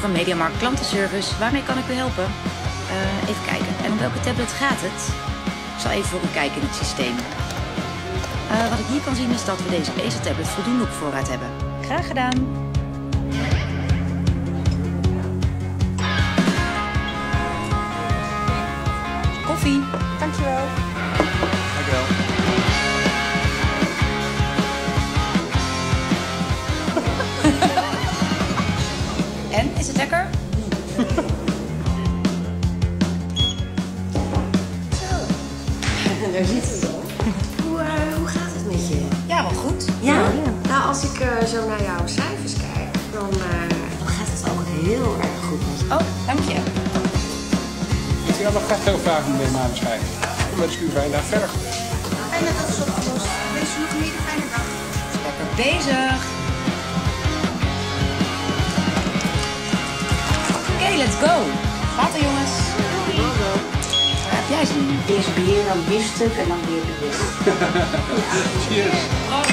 van Mediamarkt Klantenservice. Waarmee kan ik u helpen? Eh, even kijken. En om welke tablet gaat het? Ik zal even voor u kijken in het systeem. Eh, wat ik hier kan zien is dat we deze Acer tablet voldoende op voorraad hebben. Graag gedaan. Koffie. Dankjewel. Is het lekker? Daar zit het al. Hoe, eh, hoe gaat het met je? Ja, wel goed. Ja? Nou, als ik eh, zo naar jouw cijfers kijk, dan, eh, dan gaat het ook heel erg goed met je. Oh, dank je. Ik had nog graag veel vragen meneer Maneschijn. Dan wens ik u een fijne dag verder. Fijne dag is je nog een hele fijne dag. Lekker bezig. Let's go. Later jongens. Waar heb jij zin in? Eerst bier, dan biefstuk en dan weer bier. Cheers. Proost.